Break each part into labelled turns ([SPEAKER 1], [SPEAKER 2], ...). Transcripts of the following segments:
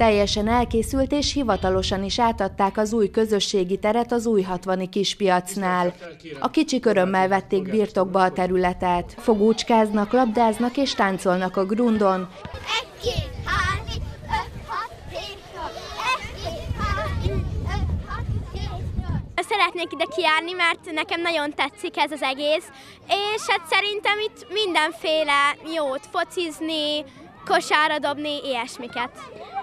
[SPEAKER 1] Teljesen elkészült és hivatalosan is átadták az új közösségi teret az új hatvani kispiacnál. A kicsik örömmel vették birtokba a területet. Fogúcskáznak, labdáznak és táncolnak a grundon. Egy, két,
[SPEAKER 2] szeretnék ide kijárni, mert nekem nagyon tetszik ez az egész, és hát szerintem itt mindenféle jót focizni, kosára dobni, ilyesmiket.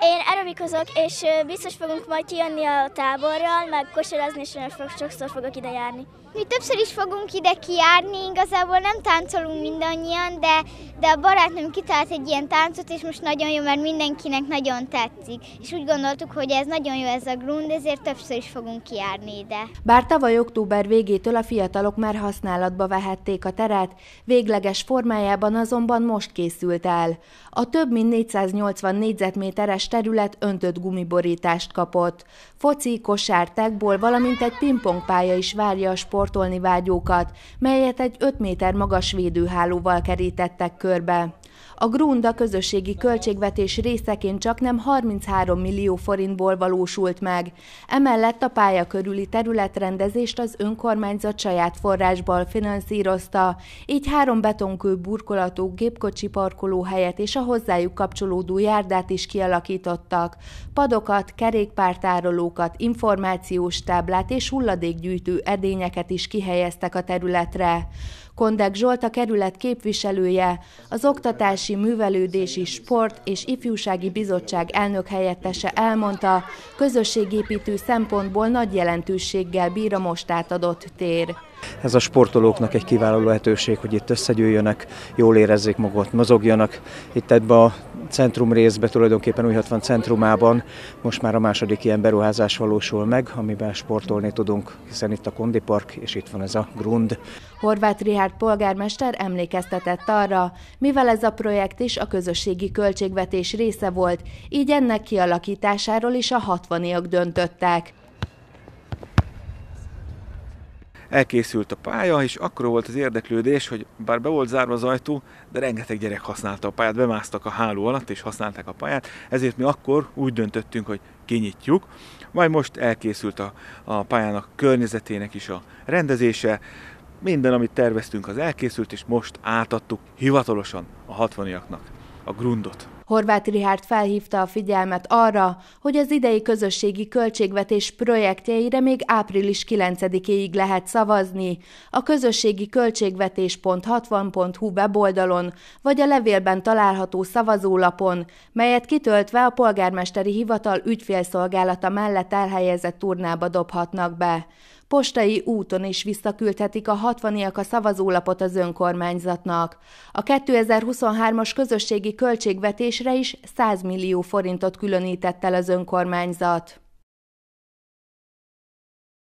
[SPEAKER 3] Én aerobikozok, és biztos fogunk majd kijönni a táborral, meg kosarazni, és sokszor fogok ide járni.
[SPEAKER 4] Mi többször is fogunk ide kijárni, igazából nem táncolunk mindannyian, de, de a barátnőm kitalált egy ilyen táncot, és most nagyon jó, mert mindenkinek nagyon tetszik. És úgy gondoltuk, hogy ez nagyon jó ez a grund, ezért többször is fogunk kijárni ide.
[SPEAKER 1] Bár tavaly október végétől a fiatalok már használatba vehették a teret, végleges formájában azonban most készült el. A több mint 480 négyzetméteres terület öntött gumiborítást kapott. Foci, kosár, tegból, valamint egy pingpongpálya is várja a sportolni vágyókat, melyet egy 5 méter magas védőhálóval kerítettek körbe. A Grunda közösségi költségvetés részeként csak nem 33 millió forintból valósult meg. Emellett a pálya körüli területrendezést az önkormányzat saját forrásból finanszírozta, így három betonkő burkolatú gépkocsi parkolóhelyet és a hozzájuk kapcsolódó járdát is kialakítottak. Padokat, kerékpártárolókat, információs táblát és hulladékgyűjtő edényeket is kihelyeztek a területre. Kondek Zsolt a kerület képviselője, az Oktatási, Művelődési, Sport és Ifjúsági Bizottság elnök helyettese elmondta, közösségépítő szempontból nagy jelentőséggel bír a most átadott tér.
[SPEAKER 5] Ez a sportolóknak egy kiváló lehetőség, hogy itt összegyűjjönek, jól érezzék magukat, mozogjanak. Itt ebbe a centrum részbe, tulajdonképpen új 60 centrumában most már a második ilyen beruházás valósul meg, amiben sportolni tudunk, hiszen itt a Kondi Park, és itt van ez a Grund.
[SPEAKER 1] Horváth Rihárd polgármester emlékeztetett arra, mivel ez a projekt is a közösségi költségvetés része volt, így ennek kialakításáról is a hatvaniak döntöttek.
[SPEAKER 6] Elkészült a pálya, és akkor volt az érdeklődés, hogy bár be volt zárva az ajtó, de rengeteg gyerek használta a pályát, bemásztak a háló alatt, és használták a pályát, ezért mi akkor úgy döntöttünk, hogy kinyitjuk, majd most elkészült a, a pályának környezetének is a rendezése, minden, amit terveztünk, az elkészült, és most átadtuk hivatalosan a hatvaniaknak a grundot.
[SPEAKER 1] Horváth Rihárd felhívta a figyelmet arra, hogy az idei közösségi költségvetés projektjeire még április 9-éig lehet szavazni. A közösségi költségvetés.60.hu weboldalon, vagy a levélben található szavazólapon, melyet kitöltve a polgármesteri hivatal ügyfélszolgálata mellett elhelyezett turnába dobhatnak be. Postai úton is visszaküldhetik a hatvaniak a szavazólapot az önkormányzatnak. A 2023-as közösségi költségvetésre is 100 millió forintot különített el az önkormányzat.